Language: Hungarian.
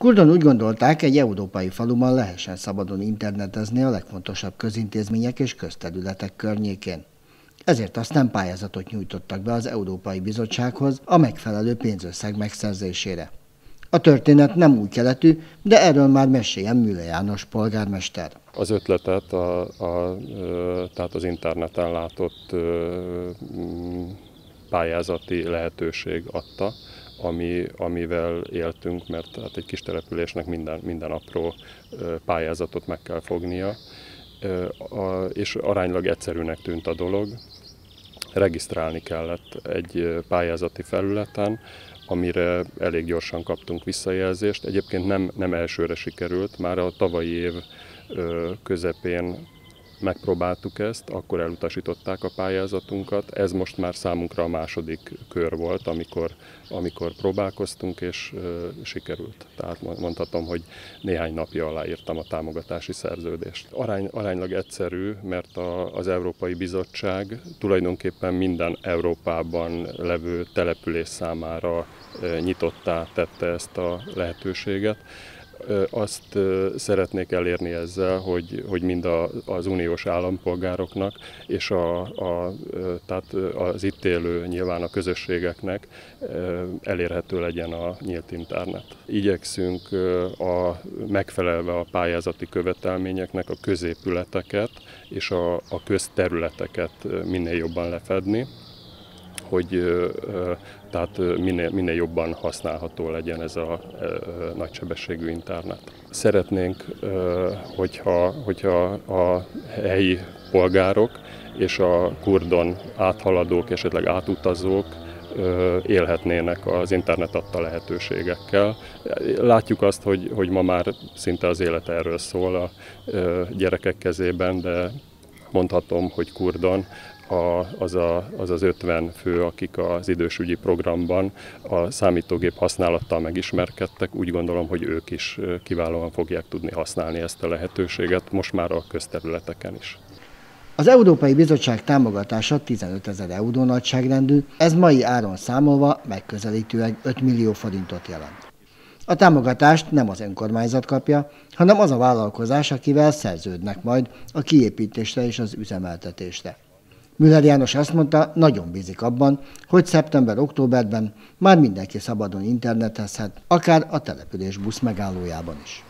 Kurdon úgy gondolták, egy európai faluban lehessen szabadon internetezni a legfontosabb közintézmények és közterületek környékén. Ezért aztán pályázatot nyújtottak be az Európai Bizottsághoz a megfelelő pénzösszeg megszerzésére. A történet nem új keletű, de erről már meséljen Müle János polgármester. Az ötletet a, a, tehát az interneten látott pályázati lehetőség adta, ami, amivel éltünk, mert hát egy kis településnek minden, minden apró pályázatot meg kell fognia, és aránylag egyszerűnek tűnt a dolog. Regisztrálni kellett egy pályázati felületen, amire elég gyorsan kaptunk visszajelzést. Egyébként nem, nem elsőre sikerült, már a tavalyi év közepén megpróbáltuk ezt, akkor elutasították a pályázatunkat. Ez most már számunkra a második kör volt, amikor, amikor próbálkoztunk, és ö, sikerült. Tehát mondhatom, hogy néhány napja aláírtam a támogatási szerződést. Arány, aránylag egyszerű, mert a, az Európai Bizottság tulajdonképpen minden Európában levő település számára nyitottá tette ezt a lehetőséget azt szeretnék elérni ezzel, hogy, hogy mind a, az uniós állampolgároknak és a, a, tehát az itt élő nyilván a közösségeknek elérhető legyen a nyílt internet. Igyekszünk a, megfelelve a pályázati követelményeknek a középületeket és a, a közterületeket minél jobban lefedni, hogy tehát minél, minél jobban használható legyen ez a nagysebességű internet. Szeretnénk, hogyha, hogyha a helyi polgárok és a kurdon áthaladók, esetleg átutazók élhetnének az internet adta lehetőségekkel. Látjuk azt, hogy, hogy ma már szinte az élet erről szól a gyerekek kezében, de mondhatom, hogy Kurdon a, az, a, az az 50 fő, akik az idősügyi programban a számítógép használattal megismerkedtek, úgy gondolom, hogy ők is kiválóan fogják tudni használni ezt a lehetőséget, most már a közterületeken is. Az Európai Bizottság támogatása 15 ezer euró nagyságrendű, ez mai áron számolva megközelítőleg 5 millió forintot jelent. A támogatást nem az önkormányzat kapja, hanem az a vállalkozás, akivel szerződnek majd a kiépítésre és az üzemeltetésre. Müller János azt mondta, nagyon bízik abban, hogy szeptember-októberben már mindenki szabadon internetezhet, akár a település busz megállójában is.